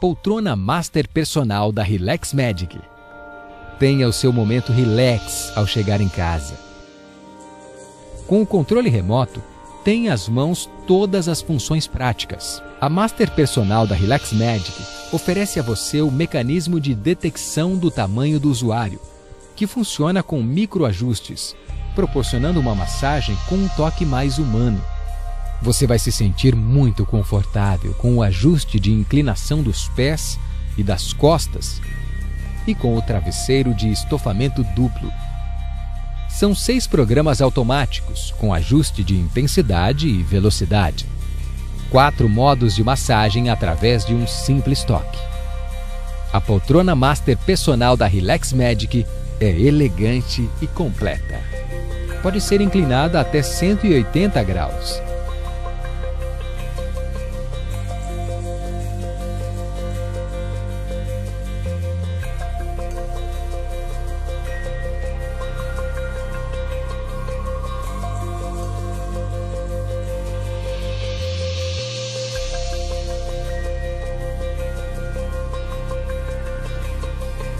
poltrona Master Personal da Relax Magic. Tenha o seu momento relax ao chegar em casa. Com o controle remoto, tem às mãos todas as funções práticas. A Master Personal da Relax Magic oferece a você o mecanismo de detecção do tamanho do usuário, que funciona com microajustes, proporcionando uma massagem com um toque mais humano. Você vai se sentir muito confortável com o ajuste de inclinação dos pés e das costas e com o travesseiro de estofamento duplo. São seis programas automáticos com ajuste de intensidade e velocidade. Quatro modos de massagem através de um simples toque. A poltrona Master Personal da Relax Magic é elegante e completa. Pode ser inclinada até 180 graus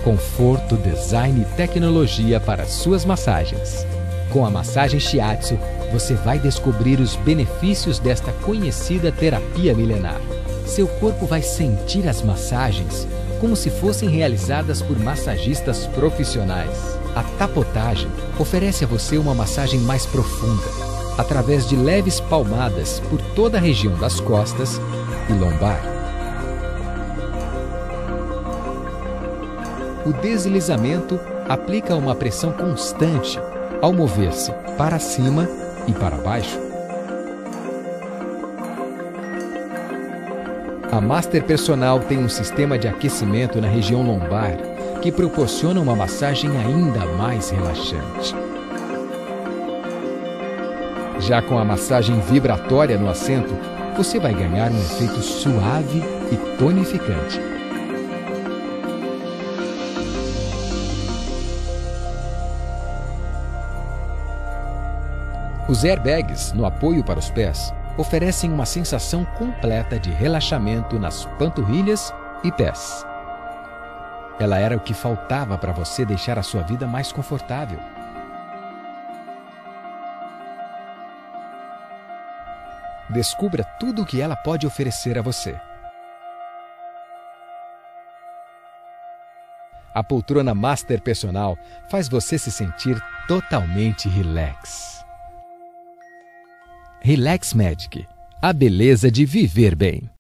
conforto, design e tecnologia para suas massagens. Com a massagem Shiatsu, você vai descobrir os benefícios desta conhecida terapia milenar. Seu corpo vai sentir as massagens como se fossem realizadas por massagistas profissionais. A tapotagem oferece a você uma massagem mais profunda, através de leves palmadas por toda a região das costas e lombar. O deslizamento aplica uma pressão constante ao mover-se para cima e para baixo. A Master Personal tem um sistema de aquecimento na região lombar que proporciona uma massagem ainda mais relaxante. Já com a massagem vibratória no assento, você vai ganhar um efeito suave e tonificante. Os airbags no apoio para os pés oferecem uma sensação completa de relaxamento nas panturrilhas e pés. Ela era o que faltava para você deixar a sua vida mais confortável. Descubra tudo o que ela pode oferecer a você. A poltrona Master Personal faz você se sentir totalmente relax. Relax Magic a beleza de viver bem.